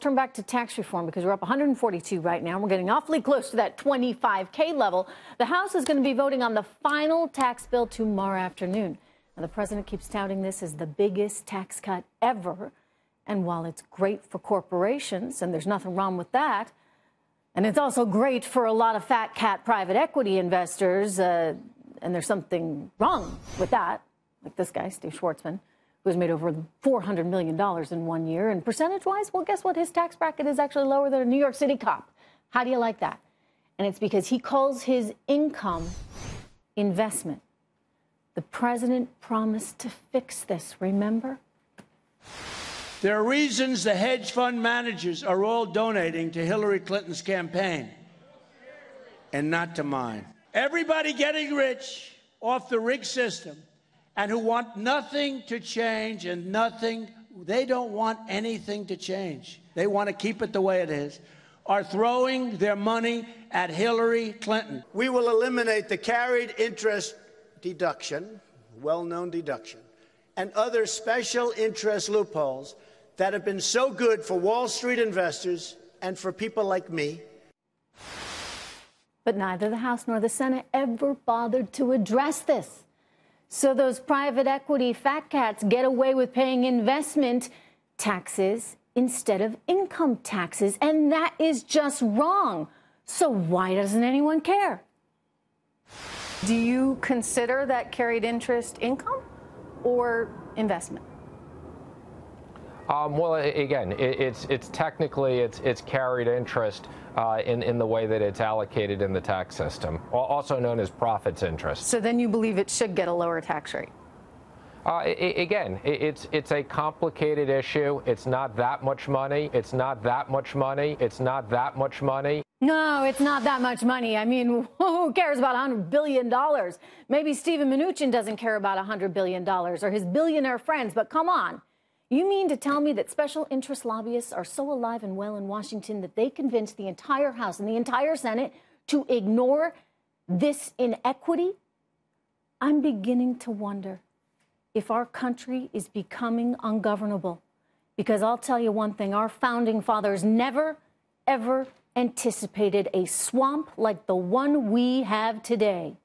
turn back to tax reform because we're up 142 right now. We're getting awfully close to that 25K level. The House is going to be voting on the final tax bill tomorrow afternoon. And the president keeps touting this as the biggest tax cut ever. And while it's great for corporations, and there's nothing wrong with that, and it's also great for a lot of fat cat private equity investors, uh, and there's something wrong with that, like this guy, Steve Schwarzman who has made over $400 million in one year. And percentage wise, well, guess what? His tax bracket is actually lower than a New York City cop. How do you like that? And it's because he calls his income investment. The president promised to fix this, remember? There are reasons the hedge fund managers are all donating to Hillary Clinton's campaign and not to mine. Everybody getting rich off the rig system and who want nothing to change and nothing, they don't want anything to change. They want to keep it the way it is, are throwing their money at Hillary Clinton. We will eliminate the carried interest deduction, well known deduction, and other special interest loopholes that have been so good for Wall Street investors and for people like me. But neither the House nor the Senate ever bothered to address this. So those private equity fat cats get away with paying investment taxes instead of income taxes. And that is just wrong. So why doesn't anyone care? Do you consider that carried interest income or investment? Um, well, again, it, it's it's technically it's it's carried interest uh, in in the way that it's allocated in the tax system, also known as profits interest. So then you believe it should get a lower tax rate. Uh, it, again, it, it's it's a complicated issue. It's not that much money. It's not that much money. It's not that much money. No, it's not that much money. I mean, who cares about $100 billion? Maybe Steven Mnuchin doesn't care about $100 billion or his billionaire friends, but come on. You mean to tell me that special interest lobbyists are so alive and well in Washington that they convince the entire House and the entire Senate to ignore this inequity? I'm beginning to wonder if our country is becoming ungovernable. Because I'll tell you one thing our founding fathers never, ever anticipated a swamp like the one we have today.